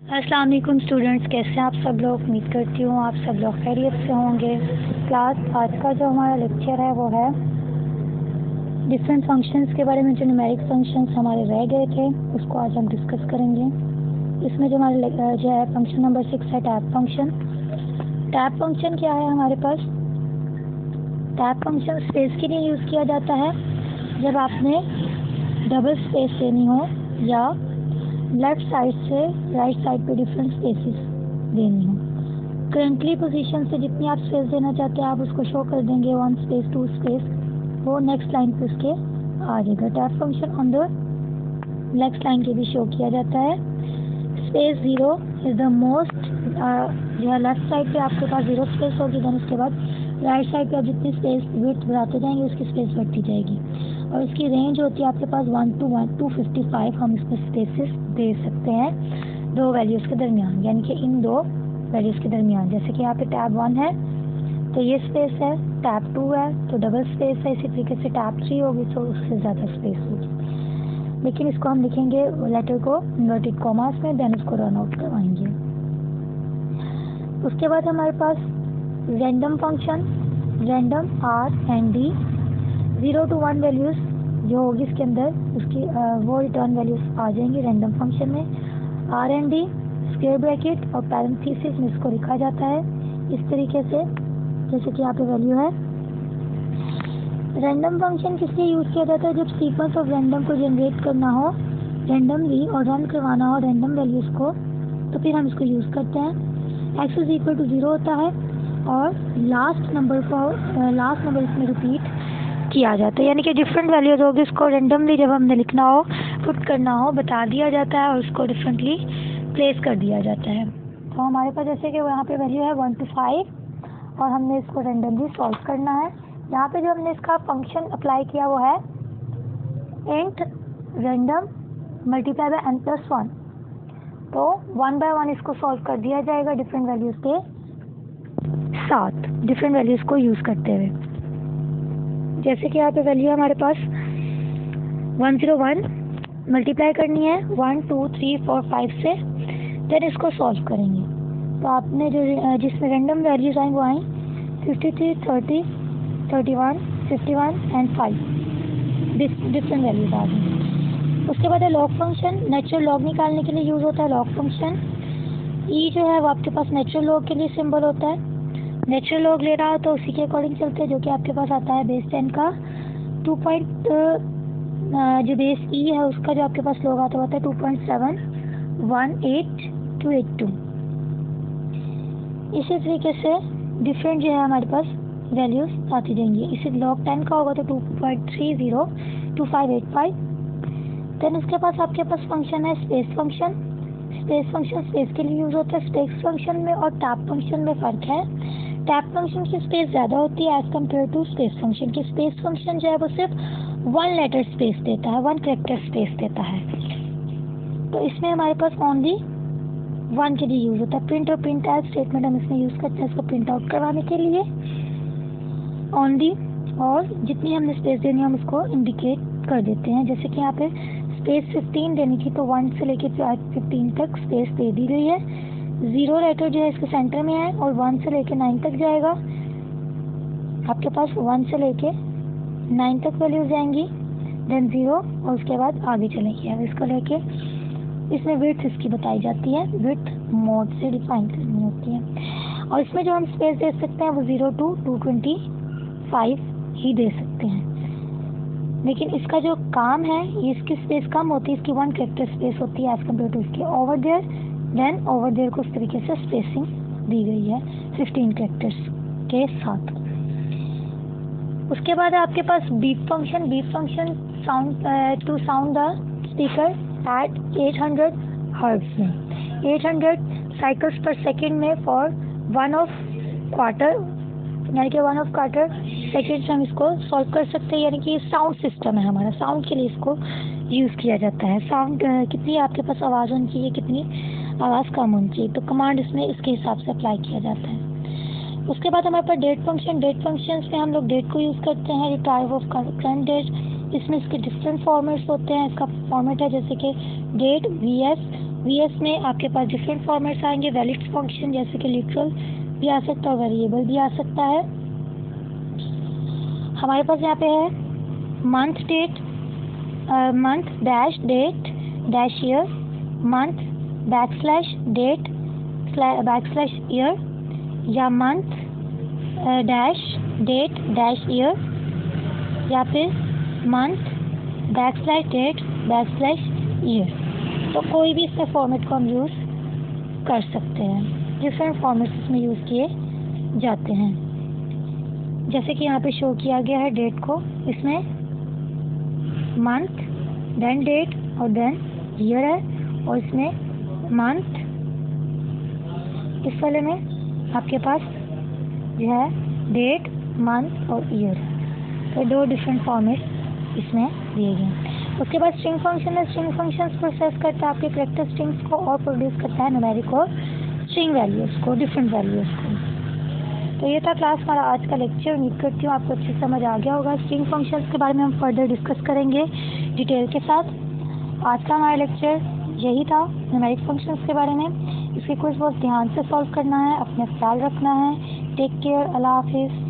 अस्सलाम वालेकुम स्टूडेंट्स, कैसे हैं आप सब लोग? उम्मीद करती हूँ आप सब लोग खैरियत से होंगे। क्लास आज का जो हमारा लेक्चर है, वो है डिफरेंट फ़ंक्शंस के बारे में, जो न्यूमेरिक फ़ंक्शंस हमारे रह गए थे, उसको आज हम डिस्कस करेंगे। इसमें जो हमारे जो है फ़ंक्शन नंबर सिक्स है टैप फ़ंक्शन टैप फ़ंक्शन क्या है हमारे पास? टैप फ़ंक्शन स्पेस के लिए यूज़ किया जाता है। जब आपने डबल स्पेस लेनी हो या लेफ़्ट साइड से राइट साइड पे डिफरेंट स्पेसेस देनी हो। करंटली पोजीशन से जितनी आप स्पेस देना चाहते हैं, आप उसको शो कर देंगे। वन स्पेस टू स्पेस वो नेक्स्ट लाइन पे उसके आ जाएगा। Tab function on the next line के भी शो किया जाता है। Space zero is the most जो है लेफ़्ट साइड पे आपके पास ज़ीरो स्पेस होगी देन उसके बाद राइट साइड पे आप जितनी स्पेस विथ बढ़ाते जाएँगे, उसकी स्पेस बढ़ती जाएगी। और इसकी रेंज होती है आपके पास one two one two fifty five हम इसमें स्पेसिस दे सकते हैं दो वैल्यूज़ के दरमियान, यानी कि इन दो वैल्यूज़ के दरमियान। जैसे कि यहाँ पे टैब वन है तो ये स्पेस है टैब टू है तो डबल स्पेस है, इसी तरीके से टैब थ्री होगी तो उससे ज़्यादा स्पेस होगी। लेकिन इसको हम लिखेंगे लेटर को इन्वर्टेड कॉमर्स में देन उसको रन आउट करवाएँगे। उसके बाद हमारे पास random function random R and D zero to one values जो होगी इसके अंदर, उसकी वो रिटर्न वैल्यूज़ आ जाएँगी रैंडम फ़ंक्शन में। R and D square bracket और पैरेंथेसिस में इसको लिखा जाता है। इस तरीके से, जैसे कि यहाँ पे वैल्यू है। रैंडम फ़ंक्शन किस लिए यूज़ किया जाता है? जब सीक्वेंस ऑफ़ रैंडम को जनरेट करना हो रैंडमली और रन करवाना हो रैंडम वैल्यूज़ को तो फिर हम इसको यूज़ करते हैं। X is equal to zero होता है। और लास्ट नंबर को लास्ट नंबर इसमें रिपीट किया जाता है। यानी कि डिफरेंट वैल्यूज़ होगी, उसको रेंडमली जब हमने लिखना हो पुट करना हो, बता दिया जाता है और उसको डिफरेंटली प्लेस कर दिया जाता है। तो हमारे पास जैसे कि यहाँ पे वैल्यू है वन टू फाइव और हमने इसको रेंडमली सॉल्व करना है। यहाँ पे जो हमने इसका फ़ंक्शन अप्लाई किया वो है int random multiply by N plus one तो वन बाय वन इसको सॉल्व कर दिया जाएगा डिफरेंट वैल्यूज़ के साथ डिफरेंट वैल्यूज़ को यूज़ करते हुए। जैसे कि यहाँ पे वैल्यू है हमारे पास वन ज़ीरो वन मल्टीप्लाई करनी है one two three four five से देन इसको सॉल्व करेंगे। तो आपने जो जिसमें रेंडम वैल्यूज़ आई वो आई fifty three thirty thirty one fifty one and five different values आ गई उसके बाद है लॉग फ़ंक्शन नेचुरल लॉग निकालने के लिए यूज़ होता है लॉग फ़ंक्शन ई जो है वो आपके पास नेचुरल लॉग के लिए सिंबल होता है। नेचुरल लॉग ले रहा हो तो उसी के अकॉर्डिंग चलते हैं, जो कि आपके पास आता है बेस टेन का। टू पॉइंट जो बेस ई है, उसका जो आपके पास लॉग आता होता है two point seven, one eight two eight two. इसी तरीके से डिफरेंट जो है हमारे पास वैल्यूज़ आती जाएँगी। इसी लॉग टेन का होगा तो two point three zero, two five eight five. Then उसके पास आपके पास फ़ंक्शन है space function space function space के लिए यूज़ होता है। स्पेस फ़ंक्शन में और टैप फ़ंक्शन में फ़र्क है। टैप फ़ंक्शन की स्पेस ज़्यादा होती है as compare to space function की स्पेस फ़ंक्शन जो है वो सिर्फ़ वन लेटर स्पेस देता है वन करेक्टर स्पेस देता है। तो इसमें हमारे पास ओनली वन के लिए यूज़ होता है। प्रिंट और प्रिंट एज स्टेटमेंट हम इसमें यूज़ करते हैं इसको प्रिंट आउट करवाने के लिए। ओनली और जितनी हमने स्पेस देनी है हम उसको इंडिकेट कर देते हैं। जैसे कि यहाँ पे स्पेस फिफ्टीन देने की तो वन से लेके फिफ्टीन तक स्पेस दे दी गई है। ज़ीरो लेटर जो है इसके सेंटर में है और वन से लेके नाइन तक जाएगा। आपके पास वन से लेके नाइन तक वैल्यूज़ जाएँगी देन ज़ीरो और उसके बाद आगे चलेंगे। अब इसको लेके इसमें विथ इसकी बताई जाती है। विथ मोड से डिफाइन करनी होती है। और इसमें जो हम स्पेस दे सकते हैं वो zero to two twenty five ही दे सकते हैं। लेकिन इसका जो काम है इसकी स्पेस कम होती है, इसकी वन करेक्टर स्पेस होती है एज़ कंपेयर टू इसकी over there then over there को उस तरीके से स्पेसिंग दी गई है फिफ्टीन करेक्टर्स के साथ। उसके बाद आपके पास beep function beep function sound to sound the speaker at 800 hertz में। 800 साइकिल्स पर सेकेंड में फॉर वन ऑफ़ क्वार्टर यानी कि वन ऑफ़ क्वार्टर सेकेंड से हम इसको सॉल्व कर सकते हैं, यानी कि साउंड सिस्टम है हमारा। साउंड के लिए इसको यूज़ किया जाता है। साउंड कितनी आपके पास आवाज़ होनी चाहिए, कितनी? आवाज़ कम होनी चाहिए तो कमांड इसमें, इसके हिसाब से अप्लाई किया जाता है। उसके बाद हमारे पास डेट फ़ंक्शन डेट फ़ंक्शन में हम लोग डेट को यूज़ करते हैं रिटाइव ऑफ़ करंट डेट इसमें इसके डिफरेंट फॉर्मेट्स होते हैं, इसका फॉर्मेट है जैसे कि date V S V S में आपके पास डिफरेंट फॉर्मेट्स आएँगे वैलिड फ़ंक्शन जैसे कि लिटरल भी आ सकता है वेरिएबल भी आ सकता है। हमारे पास यहाँ पे है month date month dash date dash year month backslash date backslash year या month dash date dash year या फिर month backslash date backslash year तो कोई भी इसमें फॉर्मेट को हम यूज़ कर सकते हैं। डिफरेंट फॉर्मेट्स इसमें यूज़ किए जाते हैं। जैसे कि यहाँ पे शो किया गया है डेट को, इसमें मंथ देन डेट और देन ईयर है, और इसमें मंथ इस वाले में आपके पास जो है डेट मंथ और ईयर तो दो डिफरेंट फॉर्मेट इसमें दिए गए उसके बाद स्ट्रिंग फ़ंक्शन है। स्ट्रिंग फ़ंक्शन प्रोसेस करता है। आपके करेक्टर स्ट्रिंग्स को और प्रोड्यूस करता है न्यूमेरिक और स्ट्रिंग वैल्यूज़ को डिफरेंट वैल्यूज़ को। तो ये था क्लास हमारा आज का लेक्चर उम्मीद करती हूँ आपको अच्छे समझ आ गया होगा। स्ट्रिंग फ़ंक्शंस के बारे में हम फर्दर डिस्कस करेंगे डिटेल के साथ। आज का हमारा लेक्चर यही था न्यूमेरिक फ़ंक्शंस के बारे में। इसके कुछ बहुत ध्यान से सॉल्व करना है, अपने ख्याल रखना है। टेक केयर अल्लाह हाफिज़।